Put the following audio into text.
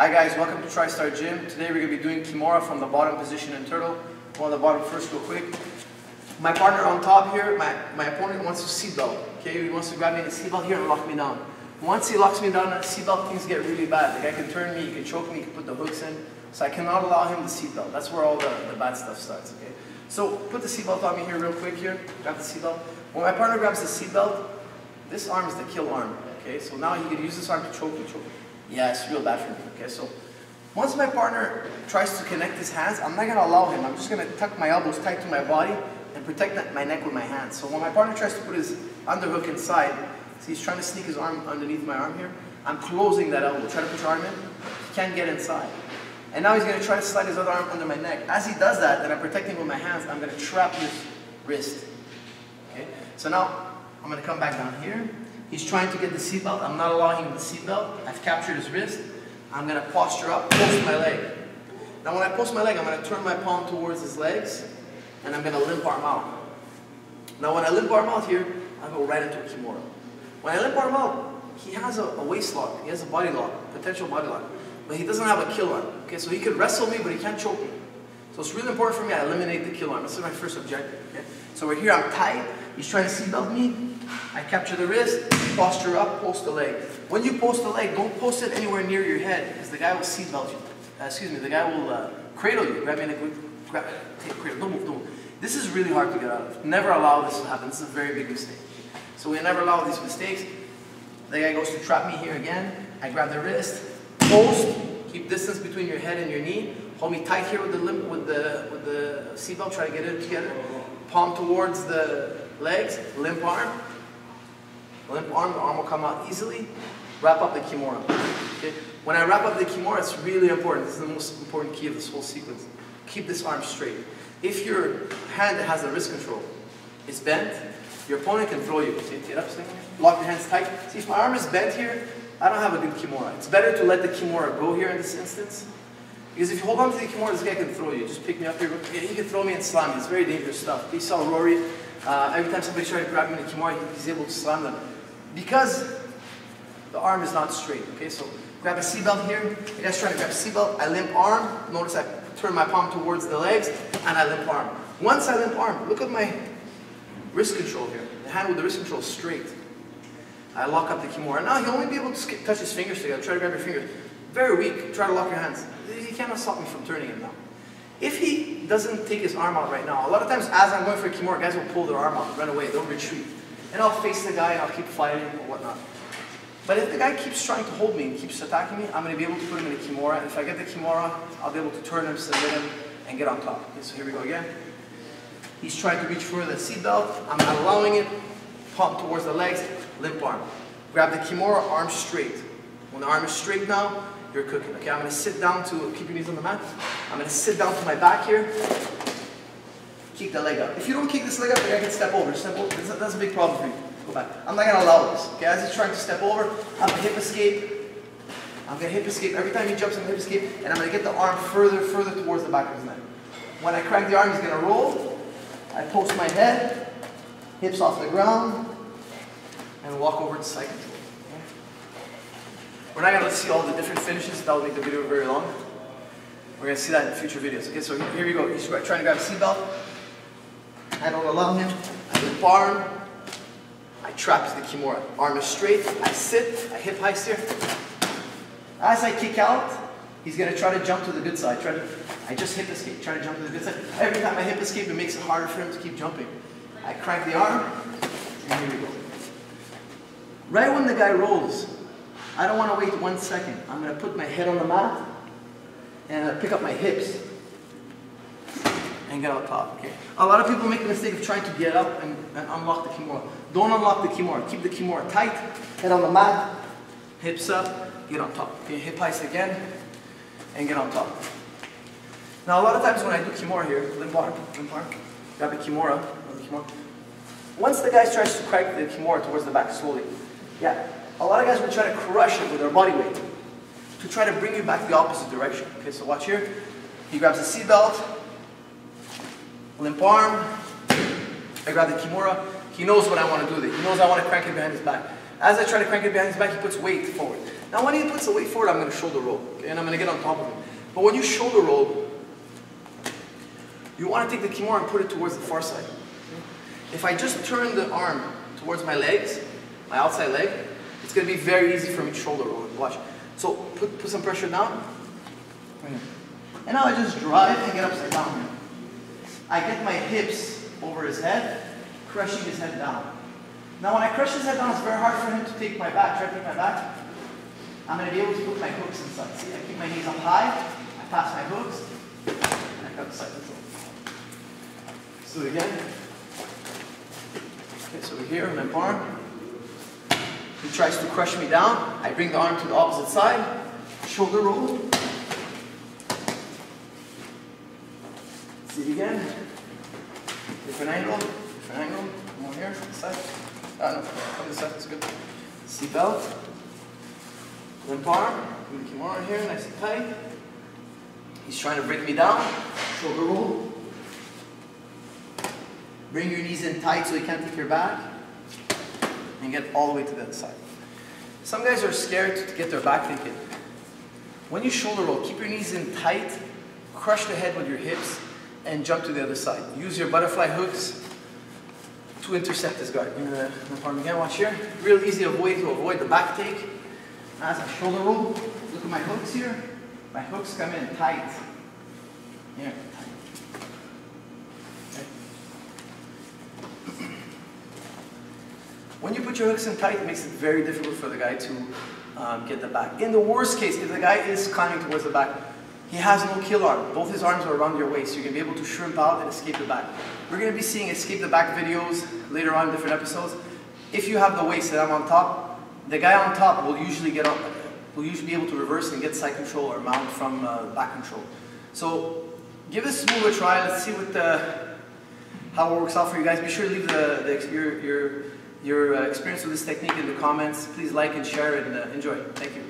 Hi guys, welcome to TriStar Gym. Today we're going to be doing Kimura from the bottom position in turtle. Go on the bottom first real quick. My partner on top here, my, my opponent wants to seatbelt. Okay, he wants to grab me in the seatbelt here and lock me down. Once he locks me down in the seatbelt, things get really bad. The guy can turn me, he can choke me, he can put the hooks in. So I cannot allow him the seatbelt. That's where all the, the bad stuff starts, okay? So put the seatbelt on me here real quick here. Grab the seatbelt. When my partner grabs the seatbelt, this arm is the kill arm, okay? So now he can use this arm to choke me, choke me. Yeah, it's real bad for me, okay? So once my partner tries to connect his hands, I'm not gonna allow him. I'm just gonna tuck my elbows tight to my body and protect my neck with my hands. So when my partner tries to put his underhook inside, so he's trying to sneak his arm underneath my arm here, I'm closing that elbow. Try to put your arm in, he can't get inside. And now he's gonna try to slide his other arm under my neck. As he does that, and I'm protecting with my hands, I'm gonna trap his wrist. Okay? So now, I'm gonna come back down here. He's trying to get the seatbelt. I'm not allowing him the seatbelt. I've captured his wrist. I'm gonna posture up, post my leg. Now when I post my leg, I'm gonna turn my palm towards his legs, and I'm gonna limp arm out. Now when I limp arm out here, I go right into a Kimura. When I limp arm out, he has a, a waist lock, he has a body lock, potential body lock, but he doesn't have a kill arm. Okay, so he could wrestle me, but he can't choke me. So it's really important for me I eliminate the kill arm. This is my first objective. Okay? So we're here, I'm tight, he's trying to seatbelt me, I capture the wrist, posture up, post the leg. When you post the leg, don't post it anywhere near your head, because the guy will seatbelt you. Uh, excuse me, the guy will uh, cradle you. Grab me in a grab, take cradle, don't move, don't move. This is really hard to get out of. Never allow this to happen. This is a very big mistake. So we never allow these mistakes. The guy goes to trap me here again. I grab the wrist, post, keep distance between your head and your knee. Hold me tight here with the limb, with the with the seatbelt. Try to get it together. Palm towards the legs, limp arm. Limp arm, the arm will come out easily. Wrap up the Kimura. Okay? When I wrap up the Kimura, it's really important. This is the most important key of this whole sequence. Keep this arm straight. If your hand that has the wrist control is bent, your opponent can throw you. See, it up, lock your hands tight. See, if my arm is bent here, I don't have a good Kimura. It's better to let the Kimura go here in this instance. Because if you hold on to the Kimura, this guy can throw you. Just pick me up here. He can throw me and slam me. It's very dangerous stuff. You saw Rory. Uh, every time somebody tries to grab me in the Kimura, he's able to slam them. Because the arm is not straight. Okay, so grab a seatbelt here. You guys trying to grab a seatbelt. I limp arm. Notice I turn my palm towards the legs, and I limp arm. Once I limp arm, look at my wrist control here. The hand with the wrist control straight. I lock up the Kimura. Now he'll only be able to touch his fingers together. Try to grab your fingers. Very weak. Try to lock your hands. He cannot stop me from turning him now. If he doesn't take his arm out right now, a lot of times as I'm going for a Kimura, guys will pull their arm out, run away, they'll retreat. And I'll face the guy and I'll keep fighting or whatnot. But if the guy keeps trying to hold me and keeps attacking me, I'm going to be able to put him in a Kimura. And if I get the Kimura, I'll be able to turn him, submit him, and get on top. Okay, so here we go again. He's trying to reach for the seatbelt. I'm not allowing it. Palm towards the legs, limp arm. Grab the Kimura, arm straight. When the arm is straight now, you're cooking. Okay, I'm going to sit down to, keep your knees on the mat. I'm going to sit down to my back here. Kick the leg up. If you don't kick this leg up, the can step over. Step over. That's a, big problem for you. Go back. I'm not going to allow this. Okay, as he's trying to step over, I'm to hip escape. I'm going to hip escape. Every time he jumps, I'm to hip escape. And I'm going to get the arm further, further towards the back of his neck. When I crank the arm, he's going to roll. I post my head, hips off the ground, and walk over to side control. We're not going to see all the different finishes. That will make the video very long. We're going to see that in future videos. Okay, so here we go. He's trying to grab a seatbelt. I don't allow him. I do arm. I trap the Kimura. Arm is straight. I sit. I hip heist here. As I kick out, he's going to try to jump to the good side. Try to, I just hip escape. Try to jump to the good side. Every time I hip escape, it makes it harder for him to keep jumping. I crank the arm, and here we go. Right when the guy rolls, I don't want to wait one second. I'm going to put my head on the mat and I pick up my hips and get on top. Okay. A lot of people make the mistake of trying to get up and, and unlock the Kimura. Don't unlock the Kimura. Keep the Kimura tight. Head on the mat. Hips up. Get on top. Okay. Hip heist again and get on top. Now a lot of times when I do Kimura here, limp arm, limp arm, grab the Kimura, Kimura. Once the guy tries to crank the Kimura towards the back slowly, yeah, a lot of guys will try to crush it with their body weight to try to bring you back the opposite direction. Okay, so watch here. He grabs the seatbelt, limp arm. I grab the Kimura. He knows what I want to do there. He knows I want to crank it behind his back. As I try to crank it behind his back, he puts weight forward. Now when he puts the weight forward, I'm going to shoulder roll, okay? and I'm going to get on top of him. But when you shoulder roll, you want to take the Kimura and put it towards the far side. If I just turn the arm towards my legs, my outside leg, it's going to be very easy for me to shoulder roll. Watch. So put, put some pressure down. And now I just drive and get upside down. I get my hips over his head, crushing his head down. Now when I crush his head down, it's very hard for him to take my back. Try to take my back. I'm going to be able to put my hooks inside. See, I keep my knees up high, I pass my hooks, and I cut the side control. It again. Okay, so we're here, my arm. He tries to crush me down. I bring the arm to the opposite side, shoulder roll. See it again. Different angle, different angle. More here, this side. Ah, no, on this side, that's good. Seat belt. Limp arm, put the Kimura here, nice and tight. He's trying to bring me down. Shoulder roll. Bring your knees in tight so he can't take your back. And get all the way to the other side. Some guys are scared to get their back taken. When you shoulder roll, keep your knees in tight, crush the head with your hips, and jump to the other side. Use your butterfly hooks to intercept this guard. In the, arm again, watch here. Real easy way to avoid the back take. As I shoulder roll, look at my hooks here. My hooks come in tight. Here. Okay. When you put your hooks in tight, it makes it very difficult for the guy to um, get the back. In the worst case, if the guy is climbing towards the back, he has no kill arm. Both his arms are around your waist. You're going to be able to shrimp out and escape the back. We're going to be seeing escape the back videos later on in different episodes. If you have the waist and I'm on top, the guy on top will usually get up, will usually be able to reverse and get side control or mount from uh, back control. So give this move a try. Let's see what the, how it works out for you guys. Be sure to leave the, the your, your, your uh, experience with this technique in the comments. Please like and share and uh, enjoy. Thank you.